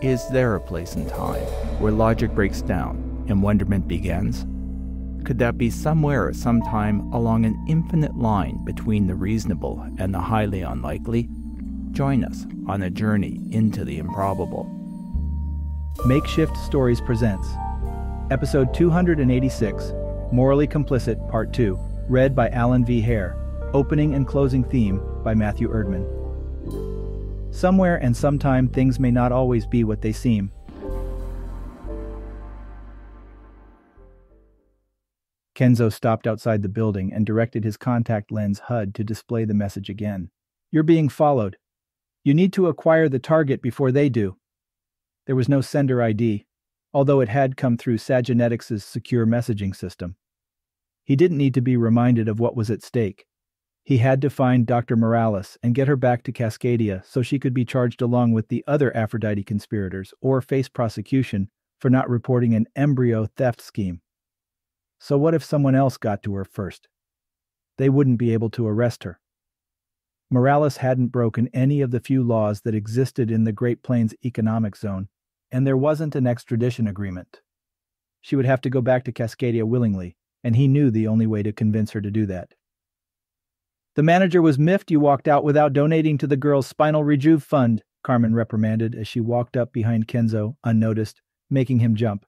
Is there a place in time where logic breaks down and wonderment begins? Could that be somewhere at some time along an infinite line between the reasonable and the highly unlikely? Join us on a journey into the improbable. Makeshift Stories presents Episode 286 Morally Complicit, Part 2, read by Alan V. Hare, opening and closing theme by Matthew Erdmann. Somewhere and sometime things may not always be what they seem. Kenzo stopped outside the building and directed his contact lens HUD to display the message again. You're being followed. You need to acquire the target before they do. There was no sender ID, although it had come through Sagenetics' secure messaging system. He didn't need to be reminded of what was at stake. He had to find Dr. Morales and get her back to Cascadia so she could be charged along with the other Aphrodite conspirators or face prosecution for not reporting an embryo theft scheme. So, what if someone else got to her first? They wouldn't be able to arrest her. Morales hadn't broken any of the few laws that existed in the Great Plains Economic Zone, and there wasn't an extradition agreement. She would have to go back to Cascadia willingly, and he knew the only way to convince her to do that. The manager was miffed you walked out without donating to the girl's spinal rejuve fund, Carmen reprimanded as she walked up behind Kenzo, unnoticed, making him jump.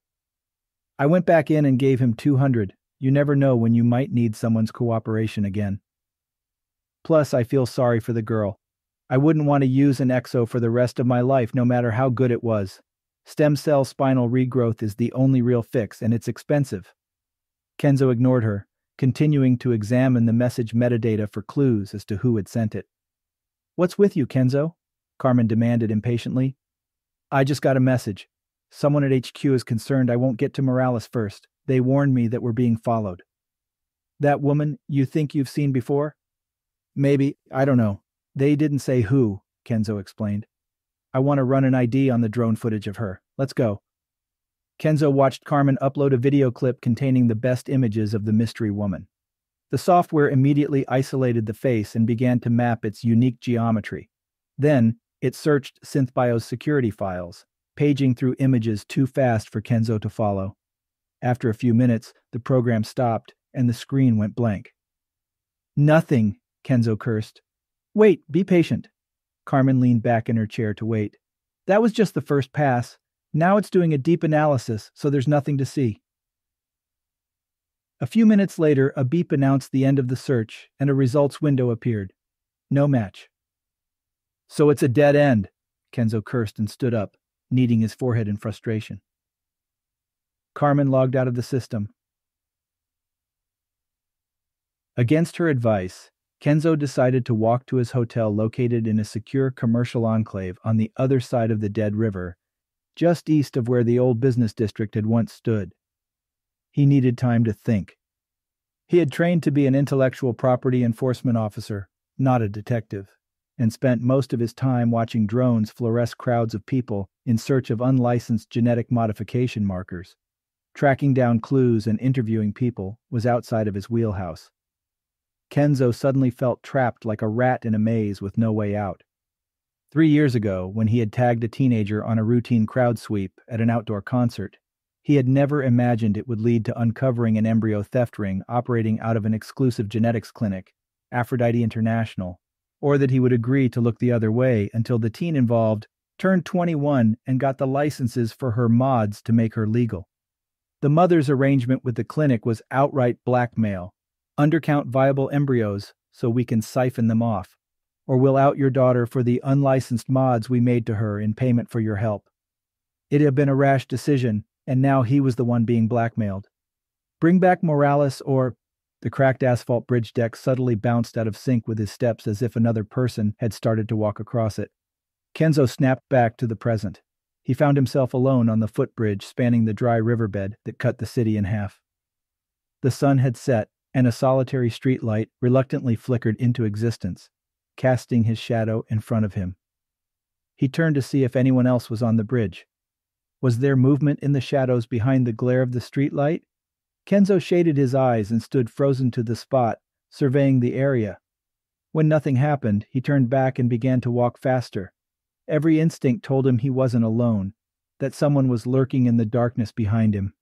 I went back in and gave him 200. You never know when you might need someone's cooperation again. Plus, I feel sorry for the girl. I wouldn't want to use an exo for the rest of my life, no matter how good it was. Stem cell spinal regrowth is the only real fix, and it's expensive. Kenzo ignored her, continuing to examine the message metadata for clues as to who had sent it. What's with you, Kenzo? Carmen demanded impatiently. I just got a message. Someone at HQ is concerned I won't get to Morales first. They warned me that we're being followed. That woman you think you've seen before? Maybe, I don't know. They didn't say who, Kenzo explained. I want to run an ID on the drone footage of her. Let's go. Kenzo watched Carmen upload a video clip containing the best images of the mystery woman. The software immediately isolated the face and began to map its unique geometry. Then, it searched SynthBio's security files, paging through images too fast for Kenzo to follow. After a few minutes, the program stopped and the screen went blank. Nothing, Kenzo cursed. Wait, be patient. Carmen leaned back in her chair to wait. That was just the first pass. Now it's doing a deep analysis, so there's nothing to see. A few minutes later, a beep announced the end of the search, and a results window appeared. No match. So it's a dead end, Kenzo cursed and stood up, kneading his forehead in frustration. Carmen logged out of the system. Against her advice, Kenzo decided to walk to his hotel located in a secure commercial enclave on the other side of the dead river just east of where the old business district had once stood. He needed time to think. He had trained to be an intellectual property enforcement officer, not a detective, and spent most of his time watching drones fluoresce crowds of people in search of unlicensed genetic modification markers. Tracking down clues and interviewing people was outside of his wheelhouse. Kenzo suddenly felt trapped like a rat in a maze with no way out. Three years ago, when he had tagged a teenager on a routine crowd sweep at an outdoor concert, he had never imagined it would lead to uncovering an embryo theft ring operating out of an exclusive genetics clinic, Aphrodite International, or that he would agree to look the other way until the teen involved turned 21 and got the licenses for her mods to make her legal. The mother's arrangement with the clinic was outright blackmail. Undercount viable embryos so we can siphon them off or we'll out your daughter for the unlicensed mods we made to her in payment for your help. It had been a rash decision, and now he was the one being blackmailed. Bring back Morales or. The cracked asphalt bridge deck suddenly bounced out of sync with his steps as if another person had started to walk across it. Kenzo snapped back to the present. He found himself alone on the footbridge spanning the dry riverbed that cut the city in half. The sun had set, and a solitary streetlight reluctantly flickered into existence, casting his shadow in front of him. He turned to see if anyone else was on the bridge. Was there movement in the shadows behind the glare of the streetlight? Kenzo shaded his eyes and stood frozen to the spot, surveying the area. When nothing happened, he turned back and began to walk faster. Every instinct told him he wasn't alone, that someone was lurking in the darkness behind him.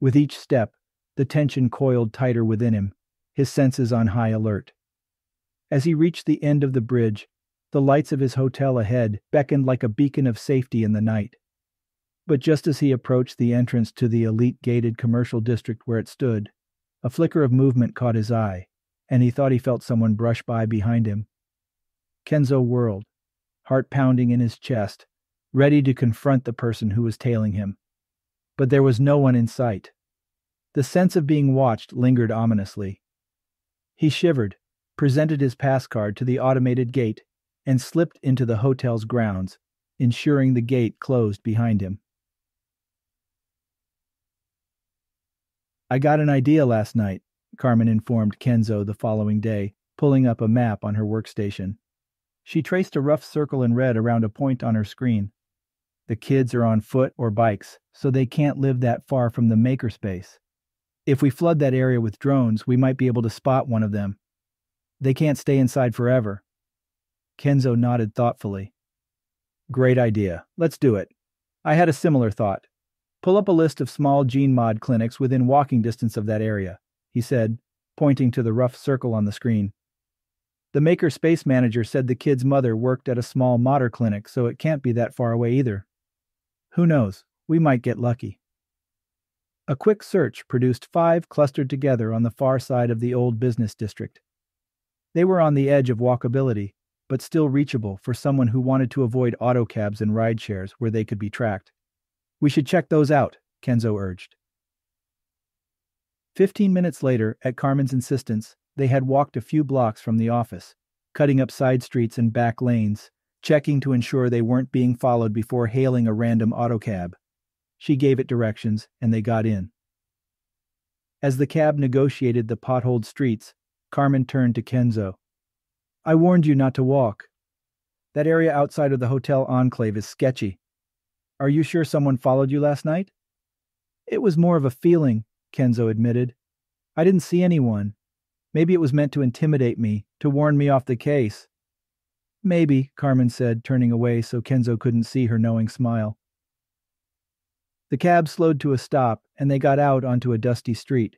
With each step, the tension coiled tighter within him, his senses on high alert. As he reached the end of the bridge, the lights of his hotel ahead beckoned like a beacon of safety in the night. But just as he approached the entrance to the elite gated commercial district where it stood, a flicker of movement caught his eye, and he thought he felt someone brush by behind him. Kenzo whirled, heart pounding in his chest, ready to confront the person who was tailing him. But there was no one in sight. The sense of being watched lingered ominously. He shivered, presented his pass card to the automated gate, and slipped into the hotel's grounds, ensuring the gate closed behind him. I got an idea last night, Carmen informed Kenzo the following day, pulling up a map on her workstation. She traced a rough circle in red around a point on her screen. The kids are on foot or bikes, so they can't live that far from the makerspace. If we flood that area with drones, we might be able to spot one of them. They can't stay inside forever. Kenzo nodded thoughtfully. Great idea. Let's do it. I had a similar thought. Pull up a list of small gene mod clinics within walking distance of that area, he said, pointing to the rough circle on the screen. The Maker Space Manager said the kid's mother worked at a small modder clinic, so it can't be that far away either. Who knows? We might get lucky. A quick search produced five clustered together on the far side of the old business district. They were on the edge of walkability, but still reachable for someone who wanted to avoid autocabs and rideshares where they could be tracked. We should check those out, Kenzo urged. Fifteen minutes later, at Carmen's insistence, they had walked a few blocks from the office, cutting up side streets and back lanes, checking to ensure they weren't being followed before hailing a random autocab. She gave it directions, and they got in. As the cab negotiated the potholed streets, Carmen turned to Kenzo. I warned you not to walk. That area outside of the hotel enclave is sketchy. Are you sure someone followed you last night? It was more of a feeling, Kenzo admitted. I didn't see anyone. Maybe it was meant to intimidate me, to warn me off the case. Maybe, Carmen said, turning away so Kenzo couldn't see her knowing smile. The cab slowed to a stop, and they got out onto a dusty street.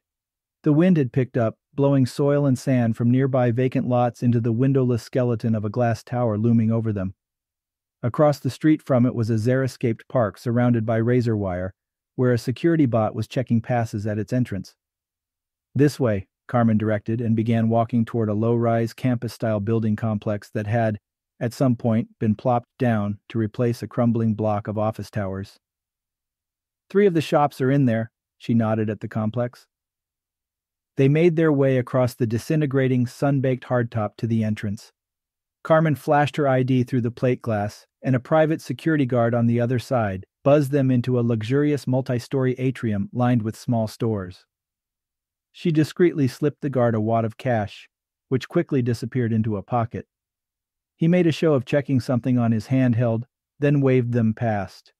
The wind had picked up, blowing soil and sand from nearby vacant lots into the windowless skeleton of a glass tower looming over them. Across the street from it was a xeriscaped park surrounded by razor wire, where a security bot was checking passes at its entrance. This way, Carmen directed and began walking toward a low rise campus style building complex that had, at some point, been plopped down to replace a crumbling block of office towers. Three of the shops are in there, she nodded at the complex. They made their way across the disintegrating, sun baked hardtop to the entrance. Carmen flashed her ID through the plate glass, and a private security guard on the other side buzzed them into a luxurious multi story atrium lined with small stores. She discreetly slipped the guard a wad of cash, which quickly disappeared into a pocket. He made a show of checking something on his handheld, then waved them past.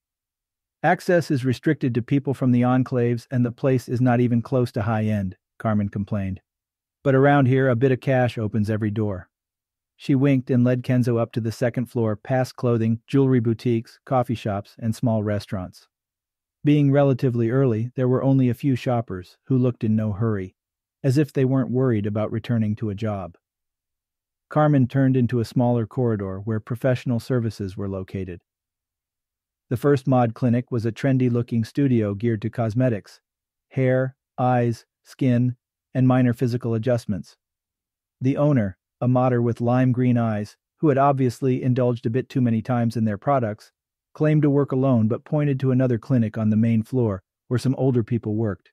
Access is restricted to people from the enclaves, and the place is not even close to high end, Carmen complained. But around here, a bit of cash opens every door. She winked and led Kenzo up to the second floor past clothing, jewelry boutiques, coffee shops, and small restaurants. Being relatively early, there were only a few shoppers who looked in no hurry, as if they weren't worried about returning to a job. Carmen turned into a smaller corridor where professional services were located. The first mod clinic was a trendy looking studio geared to cosmetics hair, eyes, skin, and minor physical adjustments. The owner, a modder with lime green eyes, who had obviously indulged a bit too many times in their products, claimed to work alone but pointed to another clinic on the main floor where some older people worked.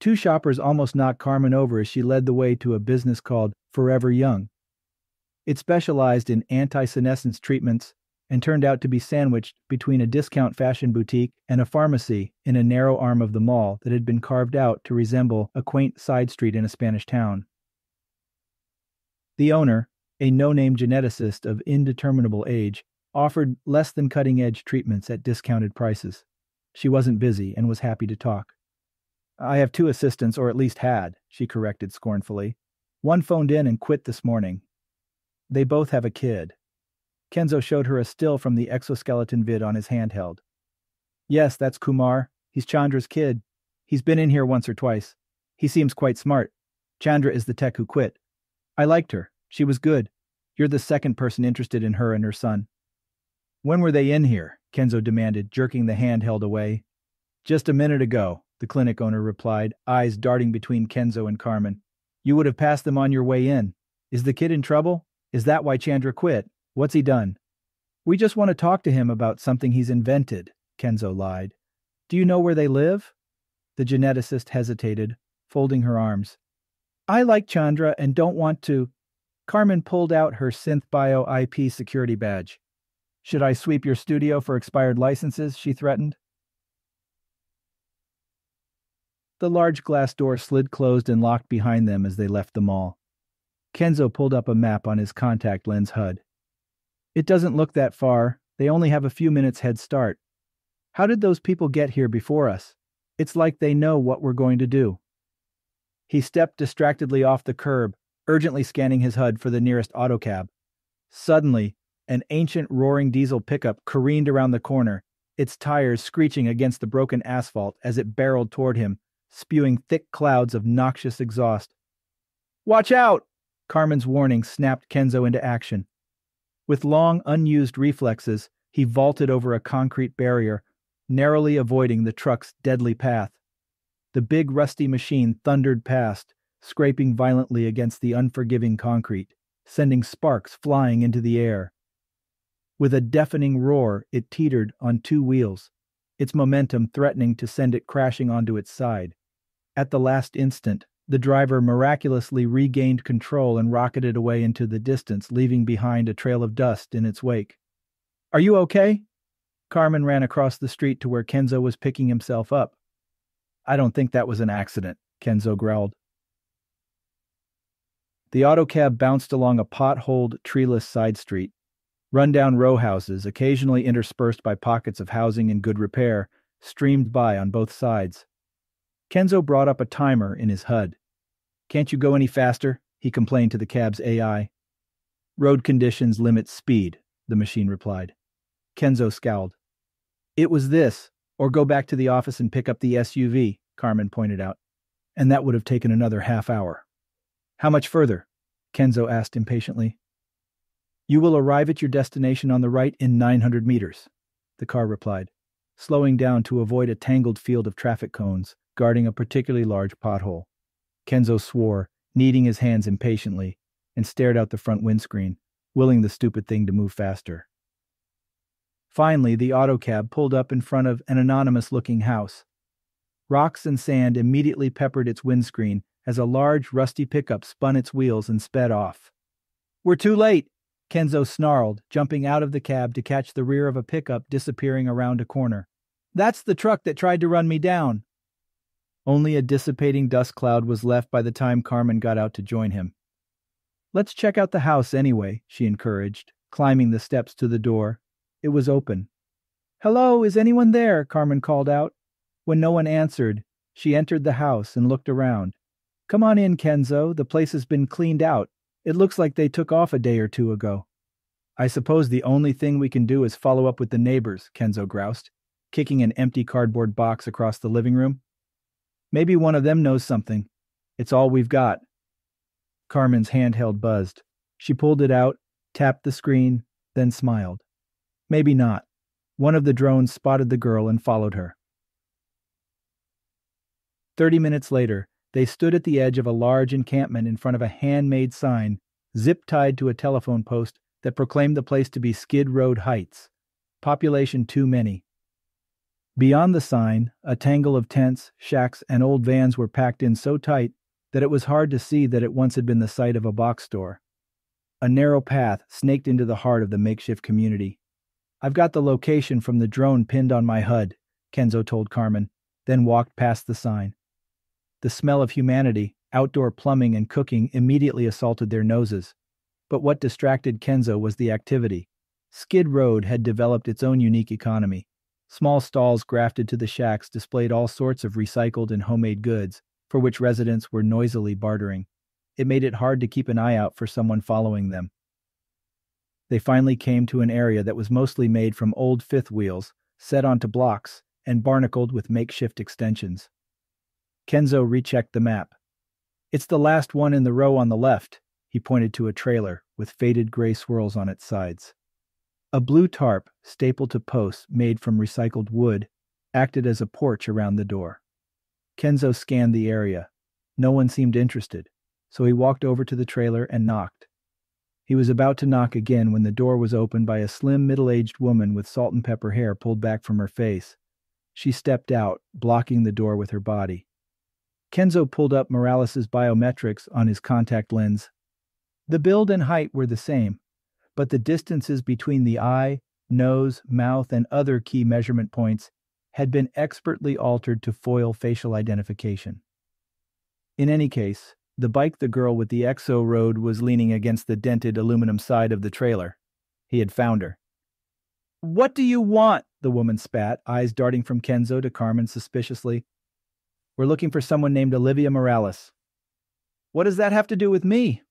Two shoppers almost knocked Carmen over as she led the way to a business called Forever Young. It specialized in anti senescence treatments and turned out to be sandwiched between a discount fashion boutique and a pharmacy in a narrow arm of the mall that had been carved out to resemble a quaint side street in a Spanish town. The owner, a no name geneticist of indeterminable age, offered less than cutting edge treatments at discounted prices. She wasn't busy and was happy to talk. I have two assistants, or at least had, she corrected scornfully. One phoned in and quit this morning. They both have a kid. Kenzo showed her a still from the exoskeleton vid on his handheld. Yes, that's Kumar. He's Chandra's kid. He's been in here once or twice. He seems quite smart. Chandra is the tech who quit. I liked her. She was good. You're the second person interested in her and her son. When were they in here? Kenzo demanded, jerking the handheld away. Just a minute ago, the clinic owner replied, eyes darting between Kenzo and Carmen. You would have passed them on your way in. Is the kid in trouble? Is that why Chandra quit? What's he done? We just want to talk to him about something he's invented, Kenzo lied. Do you know where they live? The geneticist hesitated, folding her arms. I like Chandra and don't want to. Carmen pulled out her SynthBio IP security badge. Should I sweep your studio for expired licenses? she threatened. The large glass door slid closed and locked behind them as they left the mall. Kenzo pulled up a map on his contact lens HUD. It doesn't look that far. They only have a few minutes head start. How did those people get here before us? It's like they know what we're going to do. He stepped distractedly off the curb, urgently scanning his HUD for the nearest autocab. Suddenly, an ancient roaring diesel pickup careened around the corner, its tires screeching against the broken asphalt as it barreled toward him, spewing thick clouds of noxious exhaust. Watch out! Carmen's warning snapped Kenzo into action. With long, unused reflexes, he vaulted over a concrete barrier, narrowly avoiding the truck's deadly path. The big, rusty machine thundered past, scraping violently against the unforgiving concrete, sending sparks flying into the air. With a deafening roar, it teetered on two wheels, its momentum threatening to send it crashing onto its side. At the last instant, the driver miraculously regained control and rocketed away into the distance, leaving behind a trail of dust in its wake. Are you okay? Carmen ran across the street to where Kenzo was picking himself up. I don't think that was an accident, Kenzo growled. The autocab bounced along a potholed, treeless side street. Rundown row houses, occasionally interspersed by pockets of housing in good repair, streamed by on both sides. Kenzo brought up a timer in his HUD. Can't you go any faster? he complained to the cab's AI. Road conditions limit speed, the machine replied. Kenzo scowled. It was this, or go back to the office and pick up the SUV, Carmen pointed out. And that would have taken another half hour. How much further? Kenzo asked impatiently. You will arrive at your destination on the right in 900 meters, the car replied, slowing down to avoid a tangled field of traffic cones guarding a particularly large pothole. Kenzo swore, kneading his hands impatiently, and stared out the front windscreen, willing the stupid thing to move faster. Finally, the autocab pulled up in front of an anonymous looking house. Rocks and sand immediately peppered its windscreen as a large, rusty pickup spun its wheels and sped off. We're too late, Kenzo snarled, jumping out of the cab to catch the rear of a pickup disappearing around a corner. That's the truck that tried to run me down. Only a dissipating dust cloud was left by the time Carmen got out to join him. Let's check out the house anyway, she encouraged, climbing the steps to the door. It was open. Hello, is anyone there? Carmen called out. When no one answered, she entered the house and looked around. Come on in, Kenzo. The place has been cleaned out. It looks like they took off a day or two ago. I suppose the only thing we can do is follow up with the neighbors, Kenzo groused, kicking an empty cardboard box across the living room. Maybe one of them knows something. It's all we've got. Carmen's handheld buzzed. She pulled it out, tapped the screen, then smiled. Maybe not. One of the drones spotted the girl and followed her. Thirty minutes later, they stood at the edge of a large encampment in front of a handmade sign, zip tied to a telephone post that proclaimed the place to be Skid Road Heights. Population too many. Beyond the sign, a tangle of tents, shacks, and old vans were packed in so tight that it was hard to see that it once had been the site of a box store. A narrow path snaked into the heart of the makeshift community. I've got the location from the drone pinned on my HUD, Kenzo told Carmen, then walked past the sign. The smell of humanity, outdoor plumbing, and cooking immediately assaulted their noses. But what distracted Kenzo was the activity. Skid Road had developed its own unique economy. Small stalls grafted to the shacks displayed all sorts of recycled and homemade goods, for which residents were noisily bartering. It made it hard to keep an eye out for someone following them. They finally came to an area that was mostly made from old fifth wheels, set onto blocks, and barnacled with makeshift extensions. Kenzo rechecked the map. It's the last one in the row on the left, he pointed to a trailer with faded gray swirls on its sides. A blue tarp, stapled to posts made from recycled wood, acted as a porch around the door. Kenzo scanned the area. No one seemed interested, so he walked over to the trailer and knocked. He was about to knock again when the door was opened by a slim, middle aged woman with salt and pepper hair pulled back from her face. She stepped out, blocking the door with her body. Kenzo pulled up Morales' biometrics on his contact lens. The build and height were the same, but the distances between the eye, nose, mouth, and other key measurement points had been expertly altered to foil facial identification. In any case, the bike the girl with the exo rode was leaning against the dented aluminum side of the trailer. He had found her. What do you want? the woman spat, eyes darting from Kenzo to Carmen suspiciously. We're looking for someone named Olivia Morales. What does that have to do with me?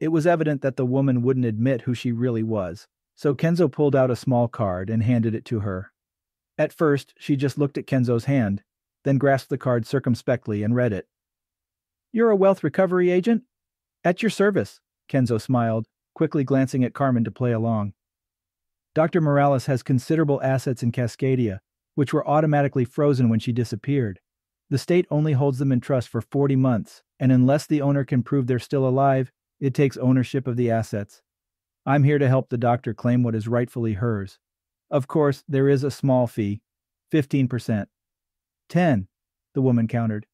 It was evident that the woman wouldn't admit who she really was, so Kenzo pulled out a small card and handed it to her. At first, she just looked at Kenzo's hand, then grasped the card circumspectly and read it. You're a wealth recovery agent? At your service, Kenzo smiled, quickly glancing at Carmen to play along. Dr. Morales has considerable assets in Cascadia, which were automatically frozen when she disappeared. The state only holds them in trust for 40 months, and unless the owner can prove they're still alive, it takes ownership of the assets. I'm here to help the doctor claim what is rightfully hers. Of course, there is a small fee 15%. 10, the woman countered.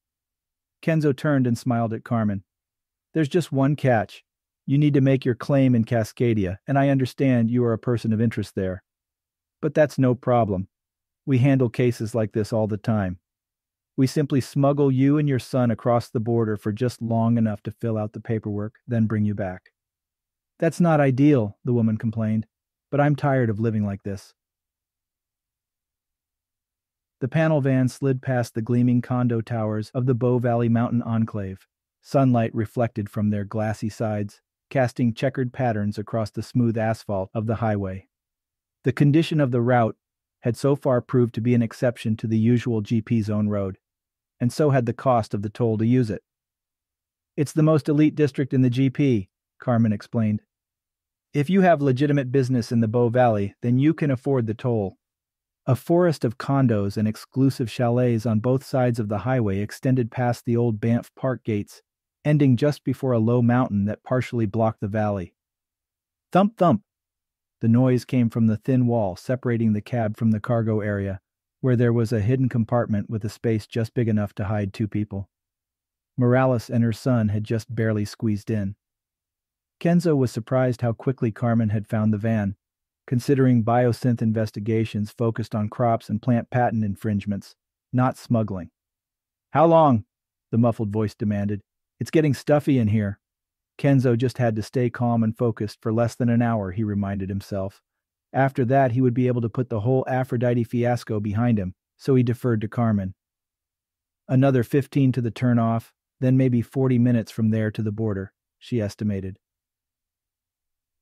Kenzo turned and smiled at Carmen. There's just one catch. You need to make your claim in Cascadia, and I understand you are a person of interest there. But that's no problem. We handle cases like this all the time. We simply smuggle you and your son across the border for just long enough to fill out the paperwork, then bring you back. That's not ideal, the woman complained, but I'm tired of living like this. The panel van slid past the gleaming condo towers of the Bow Valley Mountain Enclave, sunlight reflected from their glassy sides, casting checkered patterns across the smooth asphalt of the highway. The condition of the route had so far proved to be an exception to the usual GP zone road, and so had the cost of the toll to use it. It's the most elite district in the GP, Carmen explained. If you have legitimate business in the Bow Valley, then you can afford the toll. A forest of condos and exclusive chalets on both sides of the highway extended past the old Banff Park gates, ending just before a low mountain that partially blocked the valley. Thump thump! The noise came from the thin wall separating the cab from the cargo area, where there was a hidden compartment with a space just big enough to hide two people. Morales and her son had just barely squeezed in. Kenzo was surprised how quickly Carmen had found the van considering biosynth investigations focused on crops and plant patent infringements, not smuggling. How long? the muffled voice demanded. It's getting stuffy in here. Kenzo just had to stay calm and focused for less than an hour, he reminded himself. After that, he would be able to put the whole Aphrodite fiasco behind him, so he deferred to Carmen. Another 15 to the turnoff, then maybe 40 minutes from there to the border, she estimated.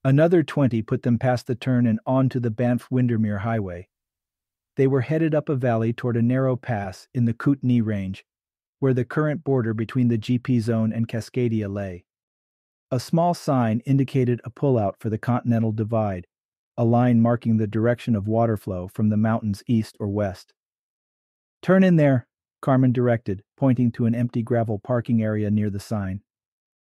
Another 20 put them past the turn and onto the Banff Windermere Highway. They were headed up a valley toward a narrow pass in the Kootenay Range, where the current border between the GP zone and Cascadia lay. A small sign indicated a pullout for the Continental Divide, a line marking the direction of water flow from the mountains east or west. Turn in there, Carmen directed, pointing to an empty gravel parking area near the sign.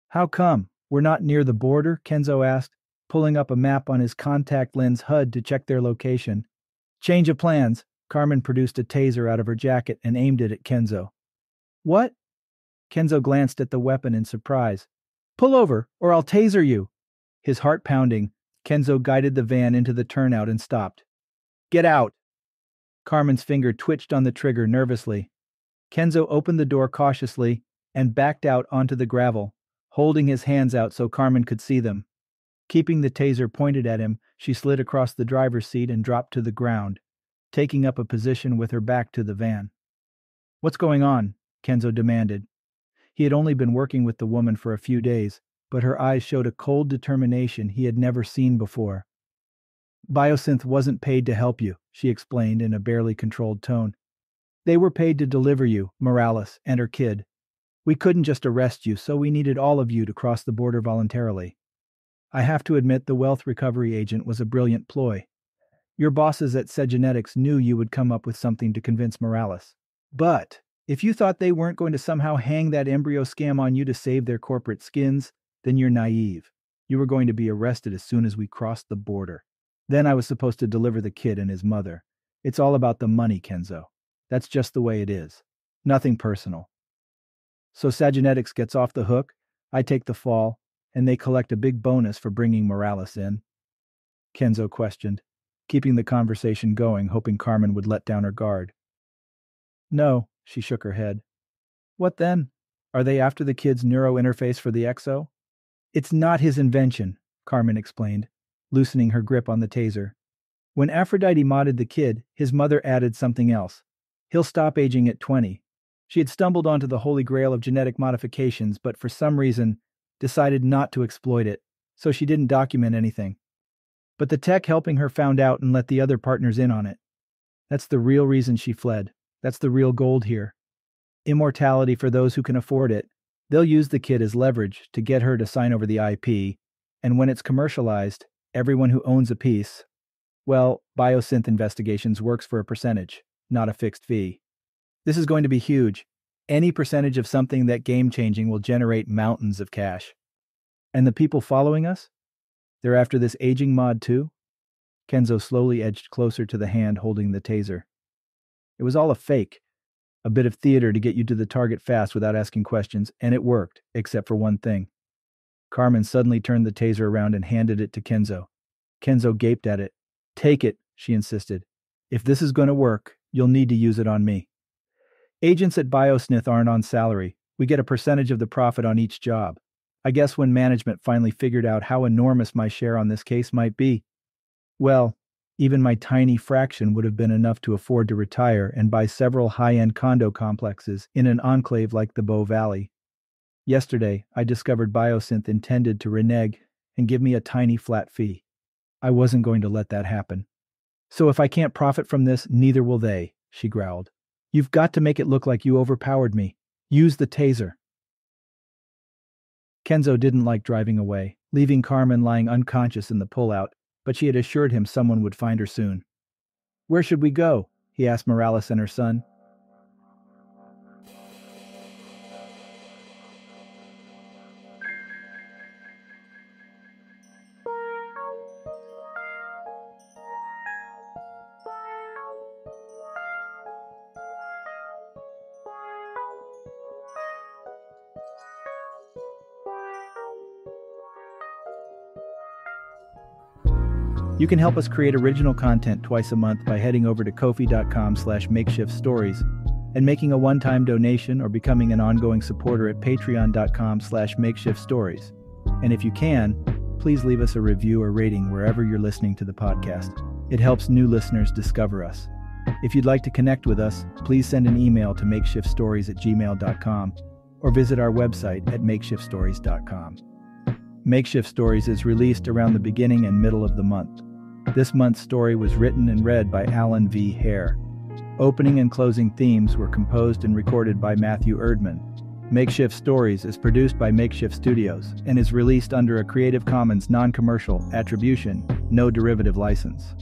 How come? We're not near the border? Kenzo asked pulling up a map on his contact lens HUD to check their location. Change of plans. Carmen produced a taser out of her jacket and aimed it at Kenzo. What? Kenzo glanced at the weapon in surprise. Pull over, or I'll taser you. His heart pounding, Kenzo guided the van into the turnout and stopped. Get out! Carmen's finger twitched on the trigger nervously. Kenzo opened the door cautiously and backed out onto the gravel, holding his hands out so Carmen could see them. Keeping the taser pointed at him, she slid across the driver's seat and dropped to the ground, taking up a position with her back to the van. What's going on? Kenzo demanded. He had only been working with the woman for a few days, but her eyes showed a cold determination he had never seen before. Biosynth wasn't paid to help you, she explained in a barely controlled tone. They were paid to deliver you, Morales, and her kid. We couldn't just arrest you, so we needed all of you to cross the border voluntarily. I have to admit the wealth recovery agent was a brilliant ploy. Your bosses at Sagenetics knew you would come up with something to convince Morales. But if you thought they weren't going to somehow hang that embryo scam on you to save their corporate skins, then you're naive. You were going to be arrested as soon as we crossed the border. Then I was supposed to deliver the kid and his mother. It's all about the money, Kenzo. That's just the way it is. Nothing personal. So Sagenetics gets off the hook, I take the fall, and they collect a big bonus for bringing Morales in. Kenzo questioned, keeping the conversation going, hoping Carmen would let down her guard. No, she shook her head. What then? Are they after the kid's neuro interface for the exo? It's not his invention, Carmen explained, loosening her grip on the taser. When Aphrodite modded the kid, his mother added something else. He'll stop aging at 20. She had stumbled onto the holy grail of genetic modifications, but for some reason decided not to exploit it, so she didn't document anything. But the tech helping her found out and let the other partners in on it. That's the real reason she fled. That's the real gold here. Immortality for those who can afford it. They'll use the kid as leverage to get her to sign over the IP, and when it's commercialized, everyone who owns a piece, well, Biosynth Investigations works for a percentage, not a fixed fee. This is going to be huge. Any percentage of something that game changing will generate mountains of cash. And the people following us? They're after this aging mod too? Kenzo slowly edged closer to the hand holding the taser. It was all a fake, a bit of theater to get you to the target fast without asking questions, and it worked, except for one thing. Carmen suddenly turned the taser around and handed it to Kenzo. Kenzo gaped at it. Take it, she insisted. If this is going to work, you'll need to use it on me. Agents at Biosynth aren't on salary. We get a percentage of the profit on each job. I guess when management finally figured out how enormous my share on this case might be, well, even my tiny fraction would have been enough to afford to retire and buy several high end condo complexes in an enclave like the Bow Valley. Yesterday, I discovered Biosynth intended to renege and give me a tiny flat fee. I wasn't going to let that happen. So if I can't profit from this, neither will they, she growled. You've got to make it look like you overpowered me. Use the taser. Kenzo didn't like driving away, leaving Carmen lying unconscious in the pullout but she had assured him someone would find her soon. Where should we go? he asked Morales and her son. You can help us create original content twice a month by heading over to kofi.com slash makeshift stories and making a one-time donation or becoming an ongoing supporter at patreon.com slash makeshift stories. And if you can, please leave us a review or rating wherever you're listening to the podcast. It helps new listeners discover us. If you'd like to connect with us, please send an email to makeshiftstories at gmail.com or visit our website at makeshiftstories.com. Makeshift Stories is released around the beginning and middle of the month. This month's story was written and read by Alan V. Hare. Opening and closing themes were composed and recorded by Matthew Erdmann. Makeshift Stories is produced by Makeshift Studios and is released under a Creative Commons non commercial attribution, no derivative license.